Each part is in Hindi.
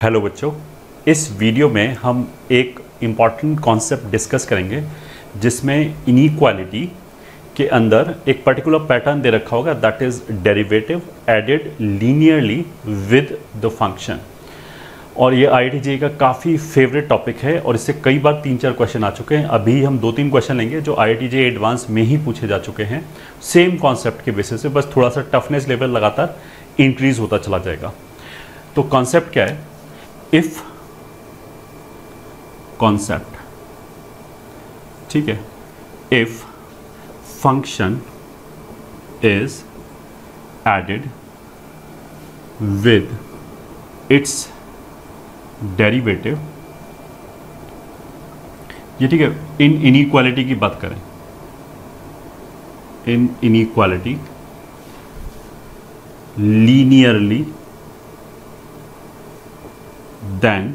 हेलो बच्चों। इस वीडियो में हम एक इंपॉर्टेंट कॉन्सेप्ट डिस्कस करेंगे, जिसमें इनक्वालिटी के अंदर एक पर्टिकुलर पैटर्न दे रखा होगा that is derivative added linearly with the function और ये आई का काफ़ी फेवरेट टॉपिक है, और इससे कई बार तीन चार क्वेश्चन आ चुके हैं। अभी हम दो तीन क्वेश्चन लेंगे, जो आई एडवांस में ही पूछे जा चुके हैं। सेम कॉन्सेप्ट के बेसिस पे बस थोड़ा सा टफनेस लेवल लगातार इंक्रीज होता चला जाएगा। तो कॉन्सेप्ट क्या है? इफ़ कॉन्सेप्ट ठीक है? If function is added with its derivative ये ठीक है, इन इनक्वालिटी की बात करें। इन inequality linearly then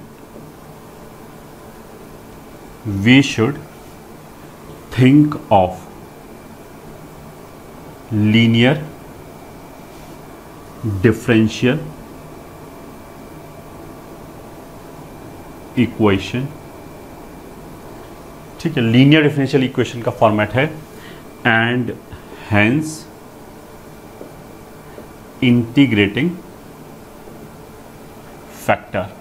we should think of linear, differential equation ठीक है लीनियर डिफरेंशियल इक्वेशन का फॉर्मेट है and hence integrating factor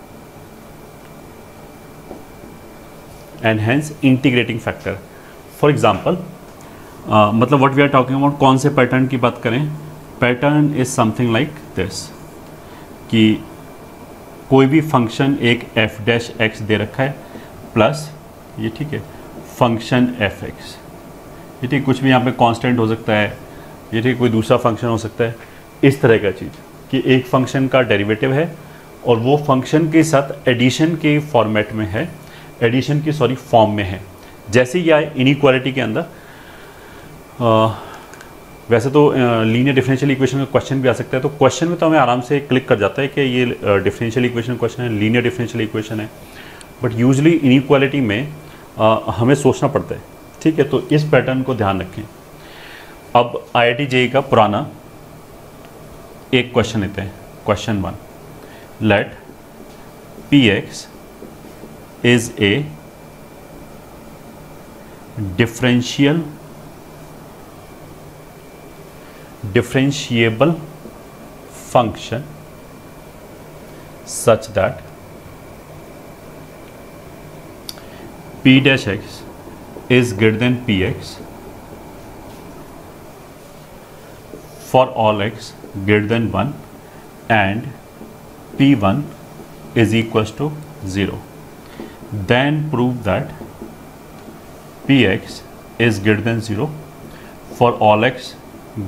and hence integrating factor for example मतलब what we are talking about कौन से पैटर्न की बात करें? Pattern is something like this कि कोई भी फ़ंक्शन एक एफ़ डैश एक्स दे रखा है प्लस ये ठीक है फ़ंक्शन एफ़ एक्स ये ठीक, कुछ भी यहाँ पे कांस्टेंट हो सकता है, ये ठीक, कोई दूसरा फ़ंक्शन हो सकता है, इस तरह का चीज़, कि एक फ़ंक्शन का डेरिवेटिव है, और वो फ़ंक्शन के साथ एडिशन के फॉर्मेट में है एडिशन की सॉरी फॉर्म में है। जैसे ही आए इनक्वालिटी के अंदर आ, वैसे तो लीनियर डिफरेंशियल इक्वेशन का क्वेश्चन भी आ सकता है। तो क्वेश्चन में तो हमें आराम से क्लिक कर जाता है कि ये डिफरेंशियल इक्वेशन क्वेश्चन है लीनियर डिफरेंशियल इक्वेशन है। बट यूजली इनक्वालिटी में आ, हमें सोचना पड़ता है। ठीक है तो इस पैटर्न को ध्यान रखें। अब आई आई का पुराना एक क्वेश्चन लेते हैं। Question one let P X is a differential differentiable function such that p dash x is greater than px for all x greater than 1 and p1 is equals to 0 then prove that px is greater than 0 for all x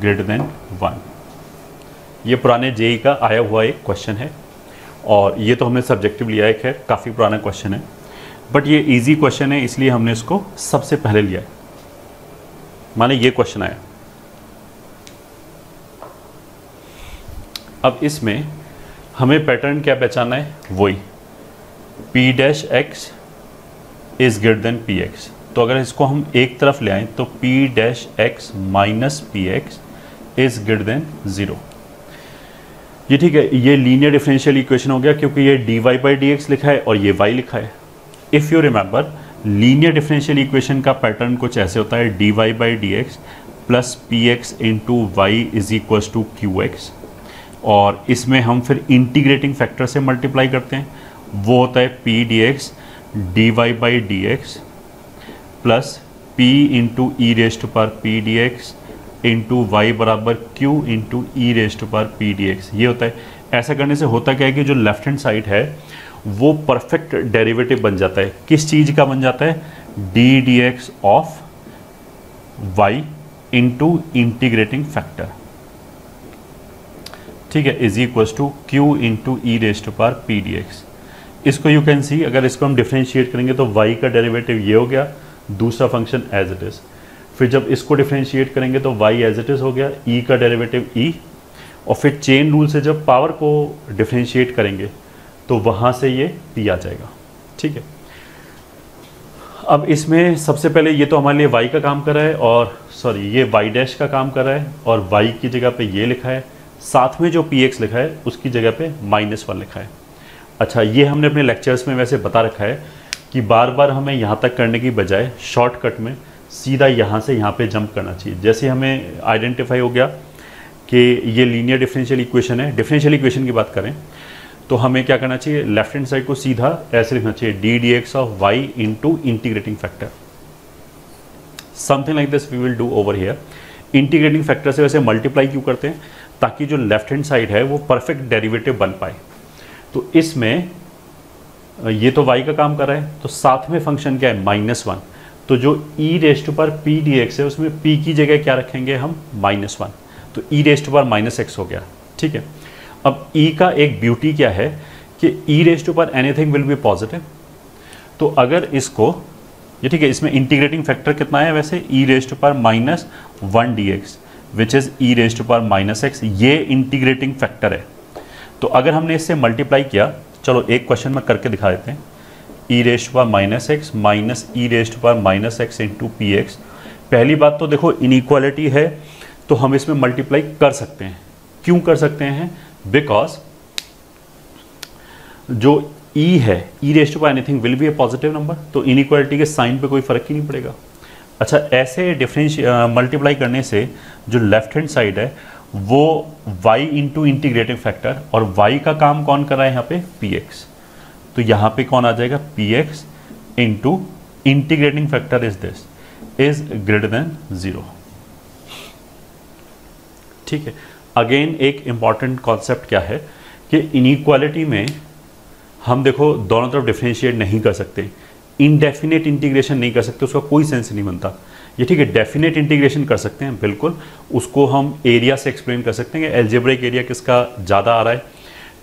greater than 1 ये पुराने जेई का आया हुआ एक क्वेश्चन है और ये तो हमने सब्जेक्टिव लिया है खैर काफ़ी पुराना क्वेश्चन है। बट ये इजी क्वेश्चन है, इसलिए हमने इसको सबसे पहले लिया है। माने ये क्वेश्चन आया। अब इसमें हमें पैटर्न क्या पहचाना है? वही। P dash X is greater than P X तो अगर इसको हम एक तरफ़ ले आए तो P dash X minus P X is greater than zero ये ठीक है, ये लीनियर डिफरेंशियल इक्वेशन हो गया, क्योंकि ये D Y by D X लिखा है और ये वाई लिखा है। If you remember linear differential equation का पैटर्न कुछ ऐसे होता है D Y by D X plus P X into Y is equals to Q X और इसमें हम फिर इंटीग्रेटिंग फैक्टर से मल्टीप्लाई करते हैं। वो होता है P D X D Y by D X plus P into E raised power P D X into Y बराबर Q into E raised power P D X ये होता है। ऐसा करने से होता क्या है कि जो लेफ़्ट हैंड साइड है, वो परफेक्ट डेरिवेटिव बन जाता है। किस चीज़ का बन जाता है? D D X of Y into integrating factor ठीक है is equal to Q into E raised power P D X इसको यू कैन सी अगर इसको हम डिफ्रेंशिएट करेंगे तो वाई का डेरिवेटिव ये हो गया, दूसरा फ़ंक्शन एज इट इज़ फिर जब इसको डिफ्रेंशिएट करेंगे तो वाई एज इट इज़ हो गया ई e का डेरिवेटिव e और फिर चेन रूल से जब पावर को डिफ्रेंशिएट करेंगे तो वहाँ से ये पी आ जाएगा। ठीक है? अब इसमें सबसे पहले ये तो हमारे लिए y का काम कर रहा है और सॉरी ये y डैश का काम कर रहा है और y की जगह पे ये लिखा है, साथ में जो पी एक्स लिखा है, उसकी जगह पे माइनस वन लिखा है। अच्छा ये हमने अपने लेक्चर्स में वैसे बता रखा है कि बार बार हमें यहाँ तक करने की बजाय शॉर्टकट में सीधा यहाँ से यहाँ पे जंप करना चाहिए। जैसे हमें आइडेंटिफाई हो गया कि ये लीनियर डिफरेंशियल इक्वेशन है। डिफरेंशियल इक्वेशन की बात करें तो हमें क्या करना चाहिए? लेफ़्ट हैंड साइड को सीधा ऐसे लिखना चाहिए D D X of Y into integrating factor something like this we will do over here integrating factor से वैसे मल्टीप्लाई क्यों करते हैं? ताकि जो लेफ़्ट हैंड साइड है वो परफेक्ट डेरिवेटिव बन पाए। तो इसमें ये तो y का काम कर रहा है तो साथ में फ़ंक्शन क्या है? माइनस वन तो जो E raised power P D X है, उसमें p की जगह क्या रखेंगे हम? माइनस वन तो E raised power minus X हो गया, ठीक है? अब e का एक ब्यूटी क्या है कि E raised power anything will be positive तो अगर इसको, ये ठीक है, इसमें इंटीग्रेटिंग फैक्टर कितना है वैसे? E raised power minus one D X which is E raised power minus X ये इंटीग्रेटिंग फैक्टर है। तो अगर हमने इससे मल्टीप्लाई किया, चलो एक क्वेश्चन में करके दिखा देते हैं। E raised power minus X minus E raised power minus X into P X पहली बात तो देखो इनक्वालिटी है तो हम इसमें मल्टीप्लाई कर सकते हैं। क्यों कर सकते हैं? बिकॉज़ जो ई e है E raised power anything will be a positive number तो इनक्वालिटी के साइन पे कोई फ़र्क ही नहीं पड़ेगा। अच्छा ऐसे डिफरेंश मल्टीप्लाई करने से जो लेफ़्ट हैंड साइड है वो y इंटू इंटीग्रेटिंग फैक्टर और y का काम कौन कर रहा है यहाँ पे? Px तो यहाँ पे कौन आ जाएगा? Px into integrating factor is this is greater than zero ठीक है। अगेन एक इंपॉर्टेंट कॉन्सेप्ट क्या है कि इनक्वालिटी में हम देखो, दोनों तरफ़ डिफ्रेंशिएट नहीं कर सकते। इनडेफिनेट इंटीग्रेशन नहीं कर सकते, उसका कोई सेंस नहीं बनता। ये ठीक है डेफिनेट इंटीग्रेशन कर सकते हैं, बिल्कुल। उसको हम एरिया से एक्सप्लेन कर सकते हैं कि एल्जेब्रिक एरिया किसका ज़्यादा आ रहा है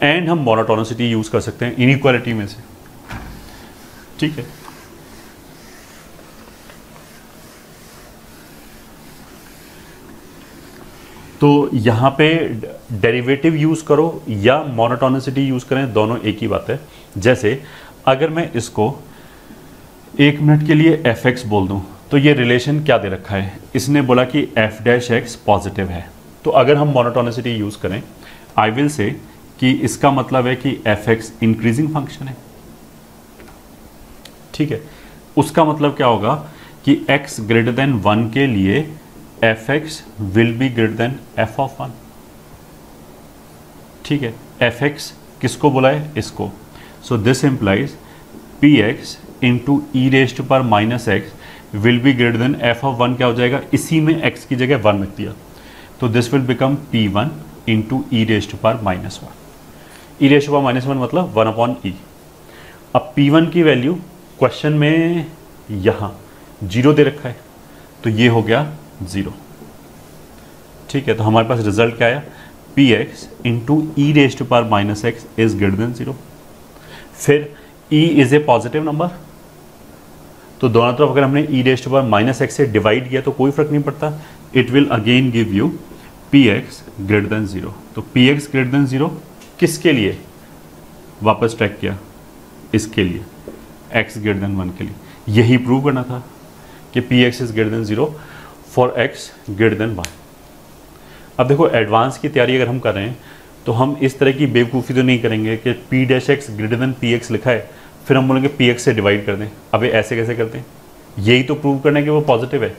एंड हम मोनोटोनसिटी यूज़ कर सकते हैं इनक्वालिटी में से। ठीक है? तो यहाँ पे डेरिवेटिव यूज़ करो या मोनोटोनिसिटी यूज़ करें, दोनों एक ही बात है। जैसे, अगर मैं इसको एक मिनट के लिए एफ़ एक्स बोल दूँ तो ये रिलेशन क्या दे रखा है? इसने बोला कि एफ़ डैश एक्स पॉजिटिव है। तो अगर हम मोनोटोनिसिटी यूज़ करें आई विल से कि इसका मतलब है कि एफ़ एक्स इंक्रीजिंग फ़ंक्शन है। ठीक है? उसका मतलब क्या होगा कि x ग्रेटर देन वन के लिए F X will be greater than F of one ठीक है? एफ़ एक्स किसको बोला है? इसको। So this implies P X into E raised power minus X will be greater than F of one क्या हो जाएगा? इसी में एक्स की जगह वन रख दिया। तो this will become P one into E raised power minus one E raised power minus one मतलब वन अपॉन ई अब पी वन की वैल्यू क्वेश्चन में यहाँ ज़ीरो दे रखा है। तो ये हो गया ज़ीरो ठीक है तो हमारे पास रिज़ल्ट क्या आया? P X into E raised power minus X is greater than zero फिर E is a positive number तो दोनों तरफ़ अगर हमने E raised power minus X से डिवाइड किया तो कोई फ़र्क नहीं पड़ता। It will again give you P X greater than zero तो P X greater than zero किसके लिए? वापस ट्रैक किया। इसके लिए। एक्स ग्रेटर देन वन के लिए। यही प्रूव करना था कि P X is greater than zero for X greater than one अब देखो एडवांस की तैयारी अगर हम कर रहे हैं तो हम इस तरह की बेवकूफ़ी तो नहीं करेंगे कि P dash X greater than P X लिखा है। फिर हम बोलेंगे पी एक्स से डिवाइड कर दें। अब ऐसे कैसे करते हैं? यही तो प्रूव करना है कि वो पॉजिटिव है।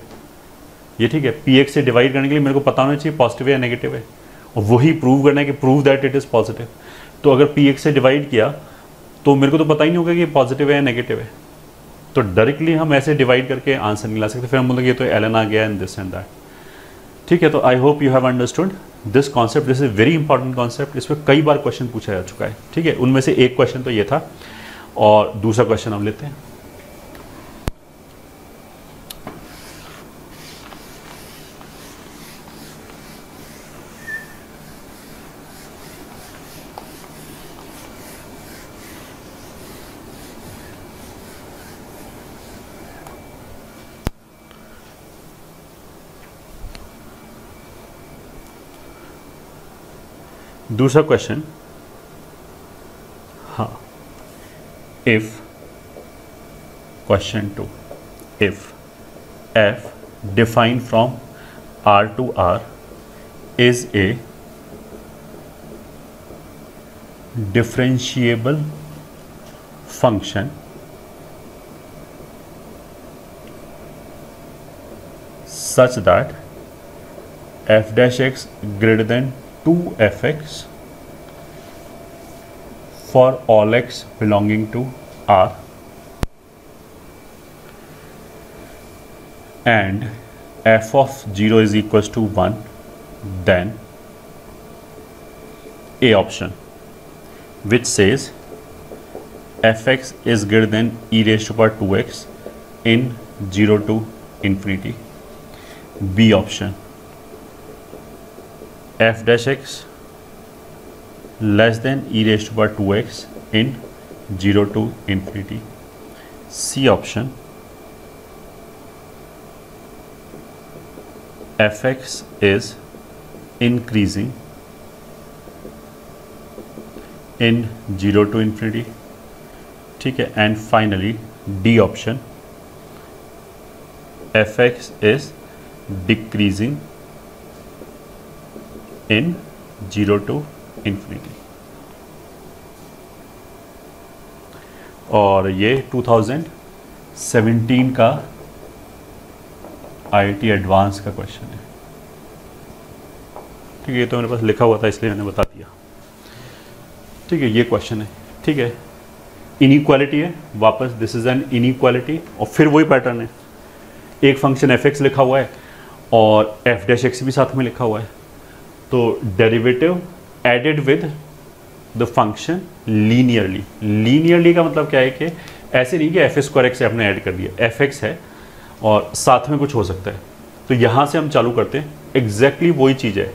ये ठीक है पी एक्स से डिवाइड करने के लिए मेरे को पता होना चाहिए पॉजिटिव है या नेगेटिव है। और वही प्रूव करना है कि prove that it is positive तो अगर पी एक्स से डिवाइड किया तो मेरे को तो पता ही नहीं होगा कि पॉजिटिव है या नेगेटिव है। तो डायरेक्टली हम ऐसे डिवाइड करके आंसर नहीं ला सकते। फिर हम बोलेंगे, ये तो एल आ गया एंड दिस एंड दैट ठीक है तो I hope you have understood this concept this is very important concept इस पर कई बार क्वेश्चन पूछा जा चुका है। ठीक है, उनमें से एक क्वेश्चन तो ये था। और दूसरा क्वेश्चन हम लेते हैं। दूसरा question if question 2 if f defined from R to R is a differentiable function such that f dash x greater than 2fx for all x belonging to R. And f of 0 is equals to 1 then A option which says fx is greater than e raised to power 2x in 0 to infinity. B option f dash x less than e raised to power 2x in 0 to infinity C option fx is increasing in 0 to infinity ठीक है and finally D option F x is decreasing in zero to infinity और ये 2017 का आईआईटी एडवांस का क्वेश्चन है। ठीक है, ये तो मेरे पास लिखा हुआ था, इसलिए मैंने बता दिया। ठीक है, ये क्वेश्चन है। ठीक है इनक्वालिटी है, वापस दिस इज़ एन इनक्वालिटी और फिर वही पैटर्न है। एक फ़ंक्शन एफ़ एक्स लिखा हुआ है, और एफ़ डैश एक्स भी साथ में लिखा हुआ है। तो derivative added with the function linearly linearly का मतलब क्या है कि ऐसे नहीं कि एफ़ स्क्वायर एक्स आपने ऐड कर दिया। एफ़ एक्स है और साथ में कुछ हो सकता है। तो यहाँ से हम चालू करते हैं। एग्जैक्टली exactly वही चीज़ है।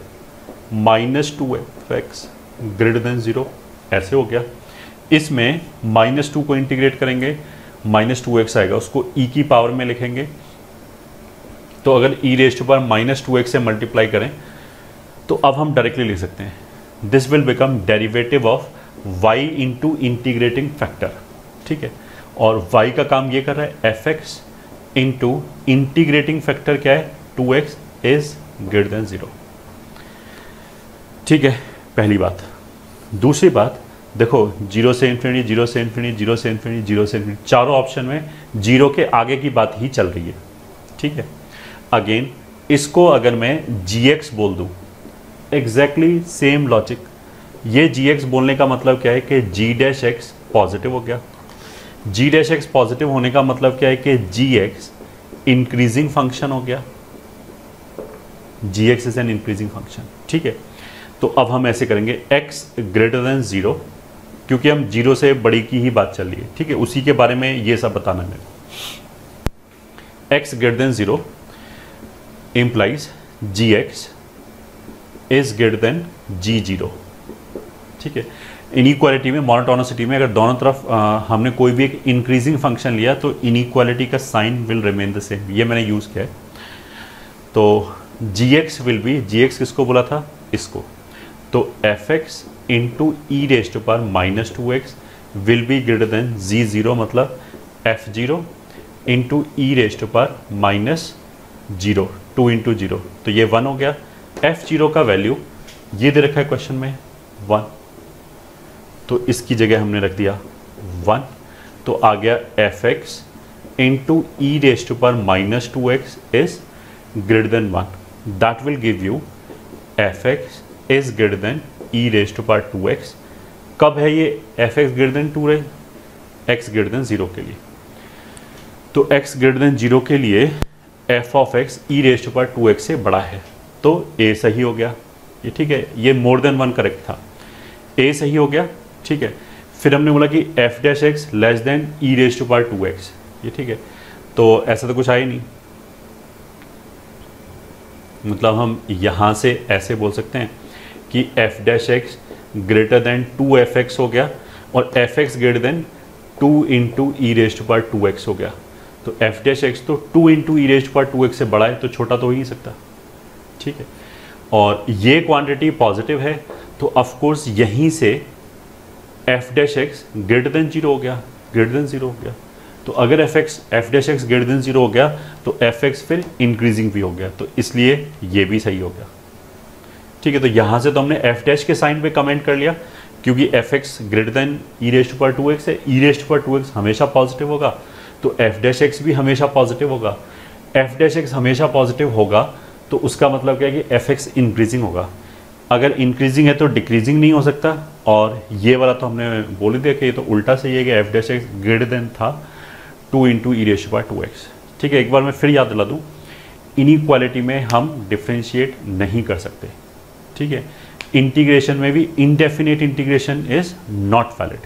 Minus two F X greater than zero ऐसे हो गया। इसमें माइनस टू को इंटीग्रेट करेंगे। माइनस टू एक्स आएगा। उसको ई e की पावर में लिखेंगे। तो अगर E raised power minus two X से मल्टीप्लाई करें तो अब हम डायरेक्टली लिख सकते हैं। This will become derivative of Y into integrating factor ठीक है? और वाई का काम ये कर रहा है F X into integrating factor क्या है? Two X is greater than zero ठीक है? पहली बात। दूसरी बात, देखो ज़ीरो से इन्फिनिटी ज़ीरो से इन्फिनिटी ज़ीरो से इन्फिनिटी ज़ीरो से इन्फिनिटी चारों ऑप्शन में ज़ीरो के आगे की बात ही चल रही है। ठीक है? अगेन इसको अगर मैं जी एक्स बोल दूँ एग्जैक्टली सेम लॉजिक ये जी एक्स बोलने का मतलब क्या है कि जी डैश एक्स पॉजिटिव हो गया। जी डैश एक्स पॉजिटिव होने का मतलब क्या है कि जी एक्स इंक्रीजिंग फ़ंक्शन हो गया। G X is an increasing function ठीक है? तो अब हम ऐसे करेंगे एक्स ग्रेटर देन ज़ीरो क्योंकि हम ज़ीरो से बड़ी की ही बात चल रही है, ठीक है? उसी के बारे में ये सब बताना मेरे X greater than zero implies G X is greater than G zero ठीक है? इनक्वालिटी में मोनोटोनोसिटी में अगर दोनों तरफ़ आ, हमने कोई भी एक इंक्रीजिंग फ़ंक्शन लिया तो इनक्वालिटी का sign will remain the same ये मैंने यूज़ किया है। तो G X will be G X किसको बोला था? इसको। तो F X into E raised power minus two X will be greater than G zero मतलब F zero into E raised power minus zero two into zero तो ये वन हो गया। एफ़ ज़ीरो का वैल्यू ये दे रखा है क्वेश्चन में वन तो इसकी जगह हमने रख दिया वन तो आ गया F X into E raised to power minus two X is greater than one that will give you F X is greater than E raise to power two X कब है ये F X greater than two X greater than zero के लिए. तो एक्स ग्रेटर देन ज़ीरो के लिए F of X E raise to power two X से बड़ा है. तो ए सही हो गया। ये ठीक है, ये मोर देन वन करेक्ट था। ए सही हो गया, ठीक है। फिर हमने बोला कि F dash X less than E raise to power two X ये ठीक है। तो ऐसा तो कुछ आया नहीं। मतलब हम यहाँ से ऐसे बोल सकते हैं कि F dash X greater than two F X हो गया और F X greater than two into E raised power two X हो गया। तो एफ़ डैश एक्स तो two into E raised power two X से बड़ा है तो छोटा तो हो ही नहीं सकता। ठीक है? और ये क्वांटिटी पॉजिटिव है तो ऑफकोर्स यहीं से F dash X greater than zero हो गया ग्रेटर देन ज़ीरो हो गया। तो अगर F X F dash X greater than zero हो गया तो एफ़ एक्स फिर इंक्रीजिंग भी हो गया तो इसलिए ये भी सही हो गया। ठीक है तो यहाँ से तो हमने एफ़ डैश के साइन पे कमेंट कर लिया, क्योंकि F X greater than E raised power two X है E raised power two X हमेशा पॉजिटिव होगा तो एफ़ डैश एक्स भी हमेशा पॉजिटिव होगा। एफ़ डैश एक्स हमेशा पॉजिटिव होगा तो उसका मतलब क्या है कि एफ़ एक्स इंक्रीजिंग होगा। अगर इंक्रीजिंग है तो डिक्रीजिंग नहीं हो सकता, और ये वाला तो हमने बोल दिया कि ये तो उल्टा सही है कि F dash X greater than था two into E raise two X ठीक है, एक बार मैं फिर याद दिला दूँ इनिक्वालिटी में हम डिफ्रेंशिएट नहीं कर सकते। ठीक है इंटीग्रेशन में भी indefinite integration is not valid